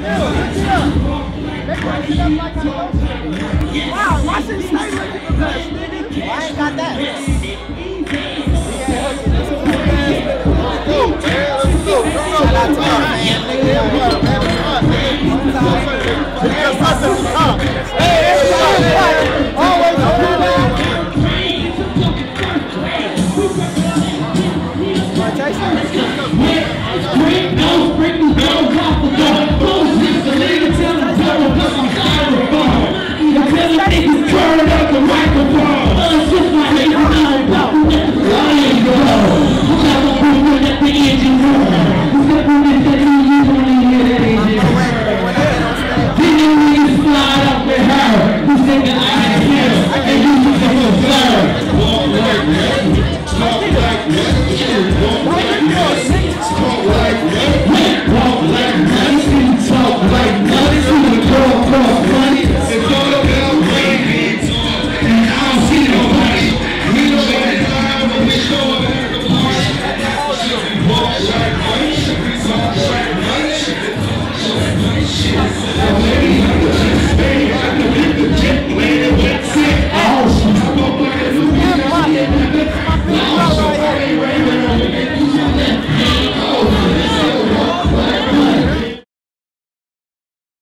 Wow, Washington State looking the. I ain't got that. Let's go. Let's go. Come on, Shout out to my man, nigga.